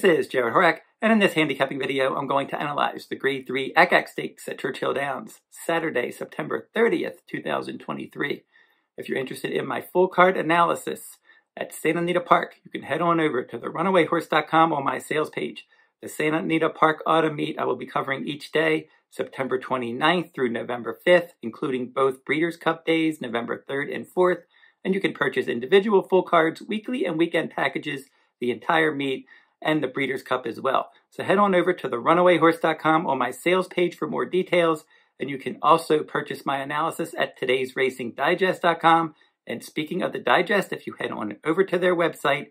This is Jarrod Horak, and in this handicapping video, I'm going to analyze the Grade 3 Ack Ack Stakes at Churchill Downs, Saturday, September 30th, 2023. If you're interested in my full card analysis at Santa Anita Park, you can head on over to the runawayhorse.com on my sales page. The Santa Anita Park Autumn Meet I will be covering each day, September 29th through November 5th, including both Breeders' Cup days, November 3rd and 4th, and you can purchase individual full cards, weekly and weekend packages, the entire meet, and the Breeders' Cup as well. So head on over to therunawayhorse.com on my sales page for more details, and you can also purchase my analysis at today'sracingdigest.com. And speaking of the digest, if you head on over to their website,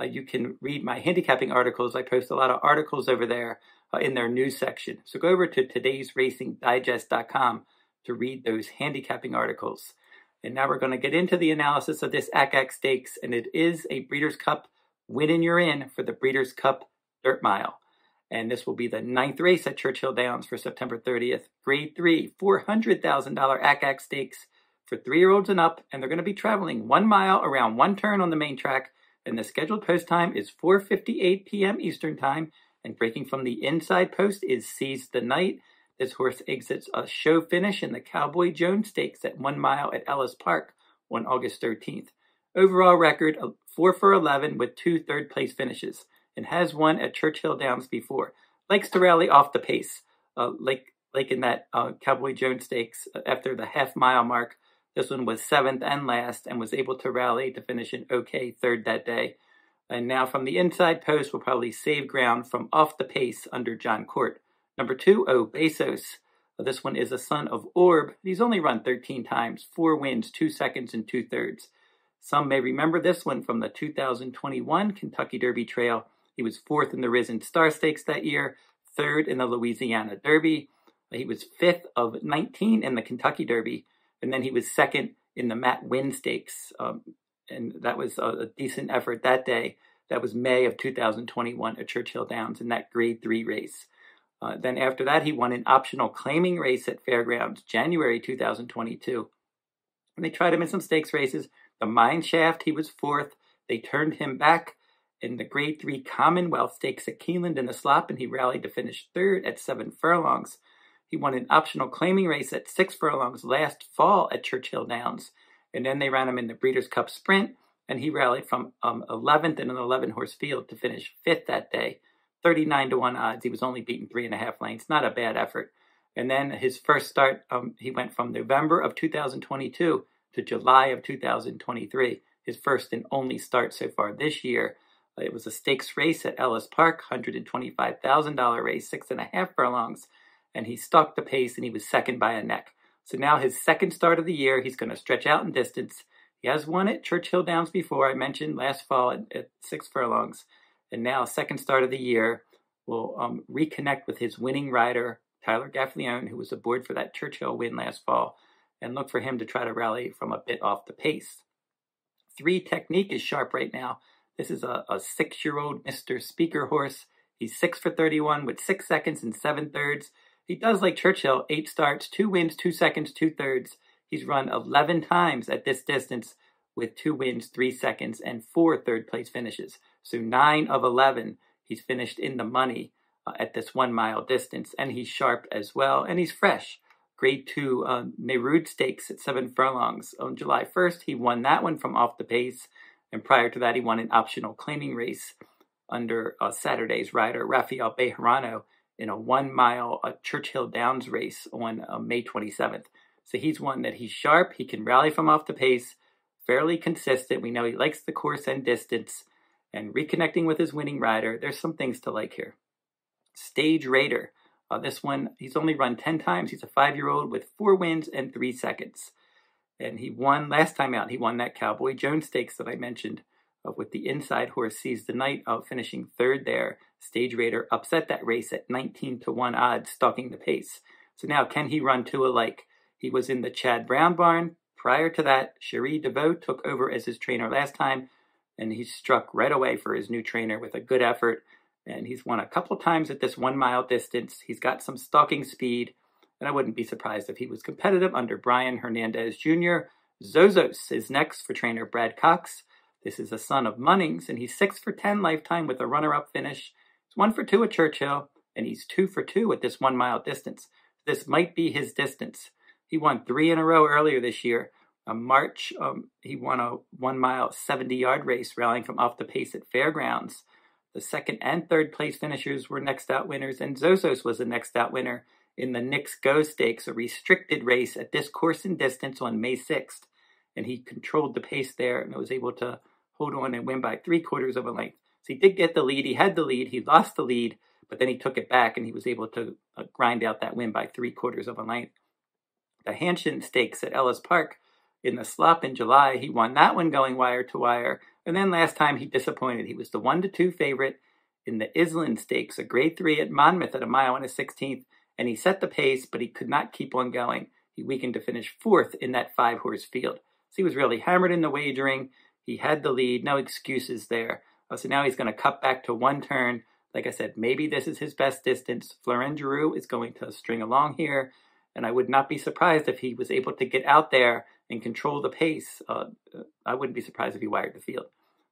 uh, you can read my handicapping articles. I post a lot of articles over there uh, in their news section. So go over to today'sracingdigest.com to read those handicapping articles. And now we're going to get into the analysis of this Ack Ack Stakes, and it is a Breeders' Cup win and you're in for the Breeders' Cup Dirt Mile. And this will be the ninth race at Churchill Downs for September 30th. Grade 3, $400,000 Ack Ack Stakes for three-year-olds and up, and they're going to be traveling one mile around one turn on the main track, and the scheduled post time is 4.58 p.m. Eastern Time, and breaking from the inside post is Seize the Night. This horse exits a show finish in the Cowboy Jones Stakes at one mile at Ellis Park on August 13th. Overall record, of 4 for 11 with two third place finishes, and has won at Churchill Downs before. Likes to rally off the pace, uh, like, like in that uh, Cowboy Jones Stakes uh, after the half mile mark. This one was seventh and last and was able to rally to finish an okay third that day. And now from the inside post will probably save ground from off the pace under Jon Court. Number two, Oh Bezos. This one is a son of Orb. He's only run 13 times, four wins, two seconds, and two thirds. Some may remember this one from the 2021 Kentucky Derby Trail. He was fourth in the Risen Star Stakes that year, third in the Louisiana Derby. He was fifth of 19 in the Kentucky Derby, and then he was second in the Matt Winn Stakes. Um, and that was a, a decent effort that day. That was May of 2021 at Churchill Downs in that Grade 3 race. Uh, then after that, he won an optional claiming race at Fairgrounds, January 2022. And they tried him in some stakes races. The Mine Shaft, he was fourth. They turned him back in the Grade 3 Commonwealth Stakes at Keeneland in the slop, and he rallied to finish third at seven furlongs. He won an optional claiming race at six furlongs last fall at Churchill Downs. And then they ran him in the Breeders' Cup Sprint, and he rallied from um, 11th in an 11 horse field to finish fifth that day. 39 to 1 odds. He was only beaten three and a half lengths. Not a bad effort. And then his first start, um, he went from November of 2022 to July of 2023. His first and only start so far this year. Uh, it was a stakes race at Ellis Park, $125,000 race, six and a half furlongs. And he stalked the pace and he was second by a neck. So now his second start of the year, he's going to stretch out in distance. He has won at Churchill Downs before, I mentioned last fall at, at six furlongs and now second start of the year will um, reconnect with his winning rider Tyler Gaffalione, who was aboard for that Churchill win last fall, and look for him to try to rally from a bit off the pace. Three technique is sharp right now. This is a, a six-year-old Mr. Speaker horse. He's six for 31 with six seconds and seven thirds. He does like Churchill, eight starts, two wins, two seconds, two thirds. He's run 11 times at this distance with two wins, three seconds, and four third place finishes. So nine of 11, he's finished in the money uh, at this one mile distance, and he's sharp as well, and he's fresh. Grade two Nerud Stakes at seven furlongs. On July 1st, he won that one from off the pace, and prior to that, he won an optional claiming race under uh, Saturday's rider Rafael Bejarano in a one mile uh, Churchill Downs race on uh, May 27th. So he's one that he's sharp, he can rally from off the pace, fairly consistent. We know he likes the course and distance, and reconnecting with his winning rider. There's some things to like here. Stage Raider. Uh, this one, he's only run 10 times. He's a five year old with four wins and three seconds. And he won last time out. He won that Cowboy Jones Stakes that I mentioned uh, with the inside horse Seize the Night, uh, finishing third there. Stage Raider upset that race at 19 to 1 odds, stalking the pace. So now, can he run two alike? He was in the Chad Brown barn. Prior to that, Cherie DeVaux took over as his trainer last time and he struck right away for his new trainer with a good effort. And he's won a couple times at this one mile distance. He's got some stalking speed, and I wouldn't be surprised if he was competitive under Brian Hernandez Jr. Zozos is next for trainer Brad Cox. This is a son of Munnings, and he's 6 for 10 lifetime with a runner up finish. He's one for two at Churchill, and he's two for two at this one mile distance. This might be his distance. He won three in a row earlier this year. A March, um, he won a one mile, 70 yard race, rallying from off the pace at Fairgrounds. The second and third place finishers were next out winners, and Zozos was the next out winner in the Knicks Go Stakes, a restricted race at this course and distance on May 6th. And he controlled the pace there and was able to hold on and win by three quarters of a length. So he did get the lead. He had the lead. He lost the lead, but then he took it back and he was able to uh, grind out that win by three quarters of a length. The Hanshin Stakes at Ellis Park in the slop in July, he won that one going wire to wire. And then last time he disappointed. He was the one to two favorite in the Iselin Stakes, a grade three at Monmouth at a mile and a sixteenth, and he set the pace, but he could not keep on going. He weakened to finish fourth in that five horse field. So he was really hammered in the wagering. He had the lead, no excuses there. Oh, so now he's going to cut back to one turn. Like I said, maybe this is his best distance. Florent Geroux is going to string along here, and I would not be surprised if he was able to get out there and control the pace. Uh, I wouldn't be surprised if he wired the field.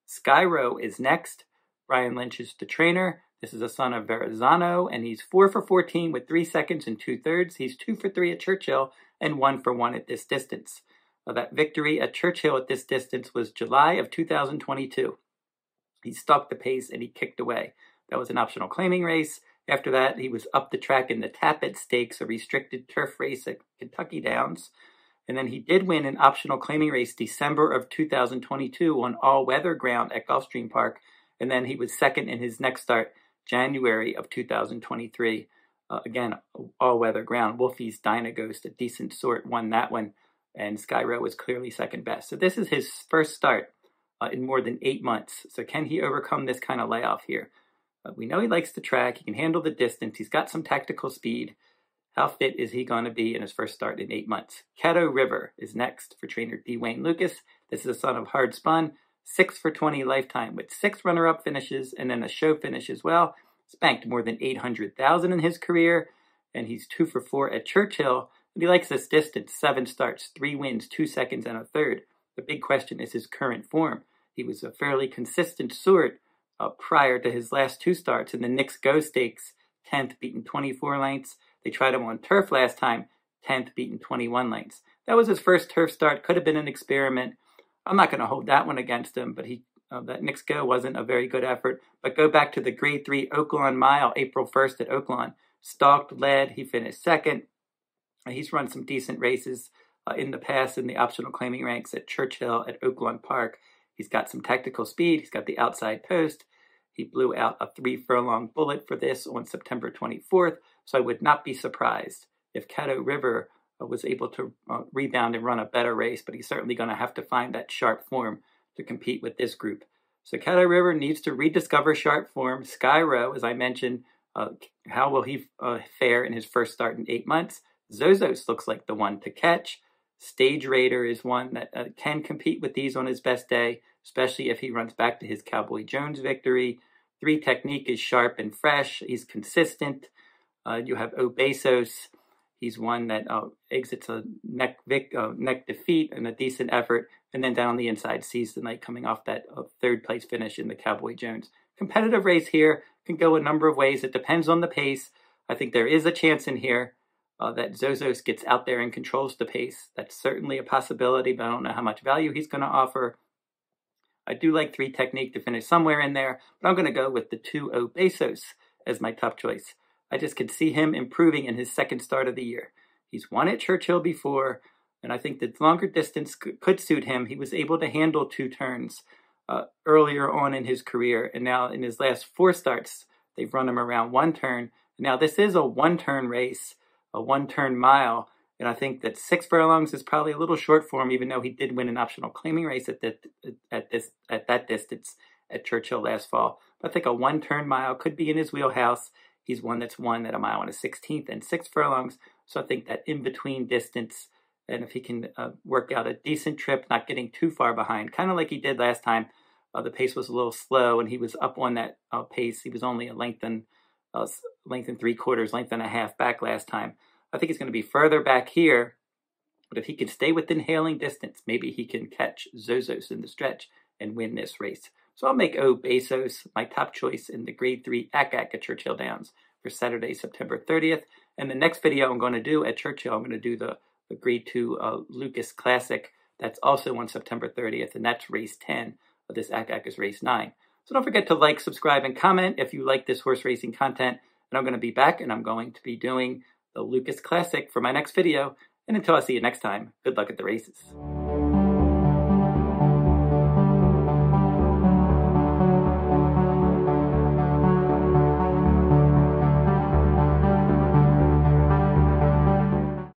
Skyro is next. Brian Lynch is the trainer. This is a son of Verrazano, and he's four for 14 with three seconds and two thirds. He's two for three at Churchill and one for one at this distance. Uh, that victory at Churchill at this distance was July of 2022. He stalked the pace and he kicked away. That was an optional claiming race. After that, he was up the track in the Tapit Stakes, a restricted turf race at Kentucky Downs. And then he did win an optional claiming race December of 2022 on all weather ground at Gulfstream Park. And then he was second in his next start, January of 2023. Uh, again, all weather ground. Wolfie's Dynaghost, a decent sort, won that one. And Skyro was clearly second best. So this is his first start uh, in more than eight months. So can he overcome this kind of layoff here? Uh, we know he likes the track. He can handle the distance. He's got some tactical speed. How fit is he going to be in his first start in eight months? Caddo River is next for trainer D. Wayne Lukas. This is a son of Hard Spun, six for 20 lifetime with six runner-up finishes and then a show finish as well. Spanked more than 800,000 in his career, and he's two for four at Churchill. And he likes this distance, seven starts, three wins, two seconds, and a third. The big question is his current form. He was a fairly consistent sort uh, prior to his last two starts in the Knicks Go Stakes, 10th beaten 24 lengths, they tried him on turf last time, 10th beaten 21 lengths. That was his first turf start, could have been an experiment. I'm not going to hold that one against him, but he uh, that Knicks Go wasn't a very good effort. But go back to the Grade 3 Oaklawn Mile, April 1st at Oaklawn. Stalked, led, he finished second. He's run some decent races uh, in the past in the optional claiming ranks at Churchill at Oaklawn Park. He's got some tactical speed. He's got the outside post. He blew out a three furlong bullet for this on September 24th, so I would not be surprised if Caddo River uh, was able to uh, rebound and run a better race, but he's certainly going to have to find that sharp form to compete with this group. So Caddo River needs to rediscover sharp form. Skyro, as I mentioned, uh, how will he uh, fare in his first start in eight months? Zozos looks like the one to catch. Stage Raider is one that uh, can compete with these on his best day, especially if he runs back to his Cowboy Jones victory. Three technique is sharp and fresh. He's consistent. Uh, you have O Besos. He's one that uh, exits a neck vic, uh, neck defeat and a decent effort, and then down on the inside Seize the Night coming off that third place finish in the Cowboy Jones. Competitive race here can go a number of ways. It depends on the pace. I think there is a chance in here uh, that Zozos gets out there and controls the pace. That's certainly a possibility, but I don't know how much value he's going to offer. I do like three technique to finish somewhere in there, but I'm going to go with the two O Besos as my top choice. I just could see him improving in his second start of the year. He's won at Churchill before, and I think the longer distance could suit him. He was able to handle two turns uh, earlier on in his career, and now in his last four starts, they've run him around one turn. Now, this is a one turn race, a one turn mile, and I think that six furlongs is probably a little short for him, even though he did win an optional claiming race at that at this at that distance at Churchill last fall. But I think a one turn mile could be in his wheelhouse. He's one that's won at a mile and a sixteenth and six furlongs. So I think that in between distance, and if he can uh, work out a decent trip, not getting too far behind, kind of like he did last time. Uh, the pace was a little slow, and he was up on that uh, pace. He was only a length and uh, length and three quarters, length and a half back last time. I think he's going to be further back here. But if he can stay within hailing distance, maybe he can catch Zozos in the stretch and win this race. So I'll make O Besos my top choice in the Grade 3 Ack Ack at Churchill Downs for Saturday, September 30th. And the next video I'm going to do at Churchill, I'm going to do the, the Grade 2 uh, Lukas Classic. That's also on September 30th, and that's race 10 of this Ack Ack is race 9. So don't forget to like, subscribe, and comment if you like this horse racing content. And I'm going to be back, and I'm going to be doing the Lukas Classic for my next video. And until I see you next time, good luck at the races.